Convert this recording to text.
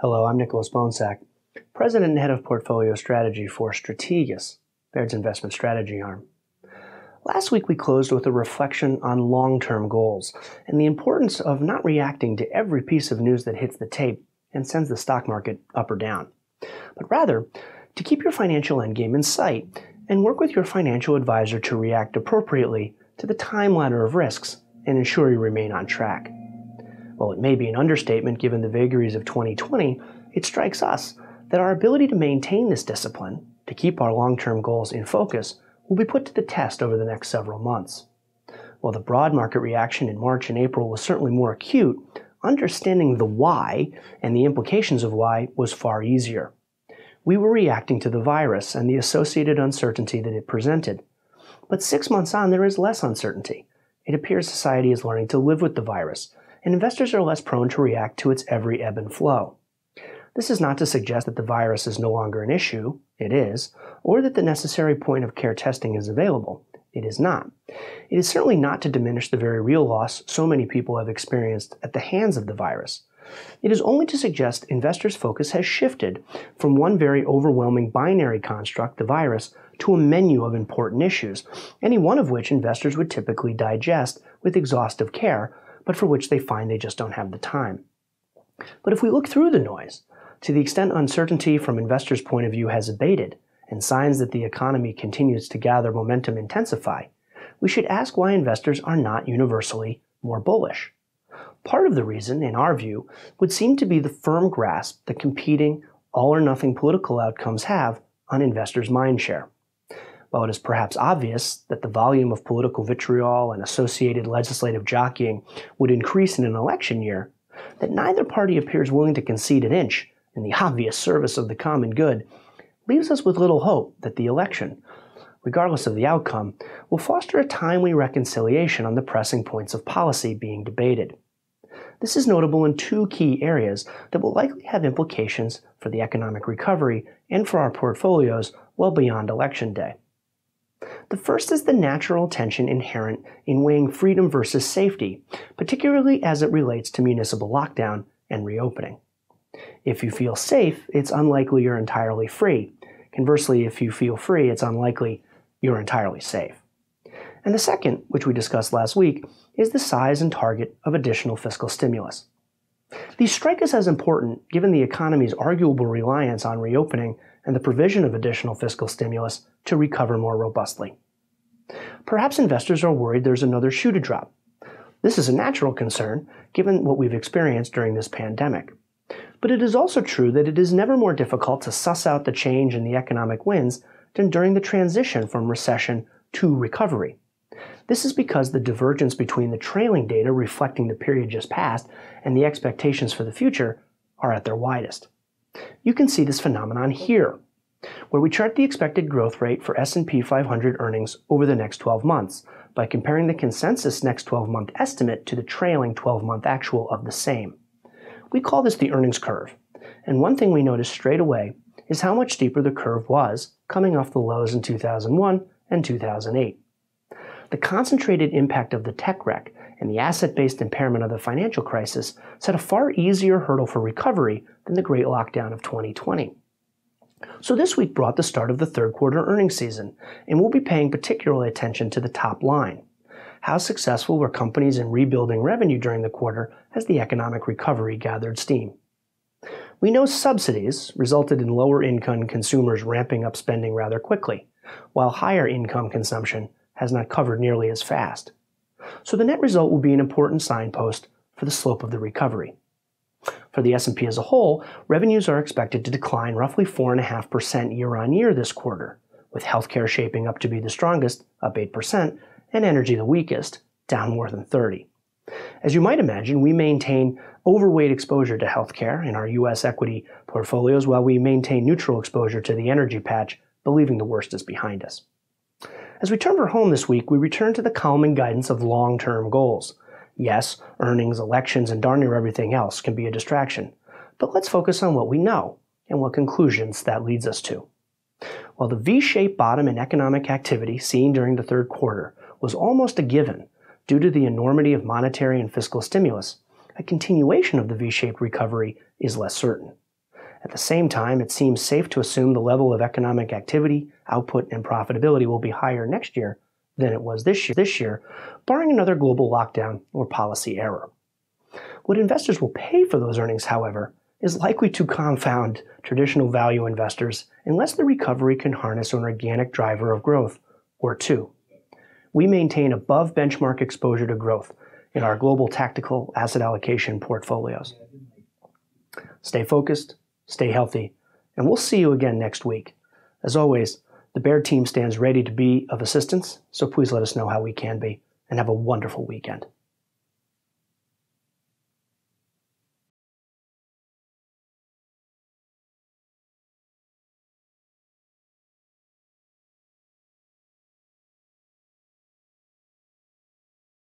Hello, I'm Nicholas Bohnsack, President and Head of Portfolio Strategy for Strategas, Baird's investment strategy arm. Last week we closed with a reflection on long-term goals and the importance of not reacting to every piece of news that hits the tape and sends the stock market up or down, but rather to keep your financial endgame in sight and work with your financial advisor to react appropriately to the time ladder of risks and ensure you remain on track. While it may be an understatement given the vagaries of 2020, it strikes us that our ability to maintain this discipline, to keep our long term goals in focus, will be put to the test over the next several months. While the broad market reaction in March and April was certainly more acute, understanding the why and the implications of why was far easier. We were reacting to the virus and the associated uncertainty that it presented. But six months on, there is less uncertainty. It appears society is learning to live with the virus, and investors are less prone to react to its every ebb and flow. This is not to suggest that the virus is no longer an issue, it is, or that the necessary point of care testing is available. It is not. It is certainly not to diminish the very real loss so many people have experienced at the hands of the virus. It is only to suggest investors' focus has shifted from one very overwhelming binary construct, the virus, to a menu of important issues, any one of which investors would typically digest with exhaustive care but for which they find they just don't have the time. But if we look through the noise, to the extent uncertainty from investors' point of view has abated and signs that the economy continues to gather momentum intensify, we should ask why investors are not universally more bullish. Part of the reason, in our view, would seem to be the firm grasp that competing all or nothing political outcomes have on investors' mindshare. While it is perhaps obvious that the volume of political vitriol and associated legislative jockeying would increase in an election year, that neither party appears willing to concede an inch in the obvious service of the common good leaves us with little hope that the election, regardless of the outcome, will foster a timely reconciliation on the pressing points of policy being debated. This is notable in two key areas that will likely have implications for the economic recovery and for our portfolios well beyond election day. The first is the natural tension inherent in weighing freedom versus safety, particularly as it relates to municipal lockdown and reopening. If you feel safe, it's unlikely you're entirely free. Conversely, if you feel free, it's unlikely you're entirely safe. And the second, which we discussed last week, is the size and target of additional fiscal stimulus. These strike us as important given the economy's arguable reliance on reopening and the provision of additional fiscal stimulus to recover more robustly. Perhaps investors are worried there's another shoe to drop. This is a natural concern given what we've experienced during this pandemic. But it is also true that it is never more difficult to suss out the change in the economic winds than during the transition from recession to recovery. This is because the divergence between the trailing data reflecting the period just passed and the expectations for the future are at their widest. You can see this phenomenon here, where we chart the expected growth rate for S&P 500 earnings over the next 12 months by comparing the consensus next 12-month estimate to the trailing 12-month actual of the same. We call this the earnings curve, and one thing we noticed straight away is how much steeper the curve was coming off the lows in 2001 and 2008. The concentrated impact of the tech wreck and the asset based impairment of the financial crisis set a far easier hurdle for recovery than the great lockdown of 2020. So this week brought the start of the third quarter earnings season, and we'll be paying particular attention to the top line. How successful were companies in rebuilding revenue during the quarter as the economic recovery gathered steam? We know subsidies resulted in lower income consumers ramping up spending rather quickly, while higher income consumption has not covered nearly as fast. So the net result will be an important signpost for the slope of the recovery. For the S&P as a whole, revenues are expected to decline roughly 4.5% year on year this quarter, with healthcare shaping up to be the strongest, up 8%, and energy the weakest, down more than 30. As you might imagine, we maintain overweight exposure to healthcare in our US equity portfolios while we maintain neutral exposure to the energy patch, believing the worst is behind us. As we turn for home this week, we return to the calming guidance of long term goals. Yes, earnings, elections, and darn near everything else can be a distraction, but let's focus on what we know and what conclusions that leads us to. While the V shaped bottom in economic activity seen during the third quarter was almost a given due to the enormity of monetary and fiscal stimulus, a continuation of the V shaped recovery is less certain. At the same time, it seems safe to assume the level of economic activity, output, and profitability will be higher next year than it was this year, this year, barring another global lockdown or policy error. What investors will pay for those earnings, however, is likely to confound traditional value investors unless the recovery can harness an organic driver of growth or two. We maintain above benchmark exposure to growth in our global tactical asset allocation portfolios. Stay focused, stay healthy, and we'll see you again next week. As always, the Baird team stands ready to be of assistance, so please let us know how we can be, and have a wonderful weekend.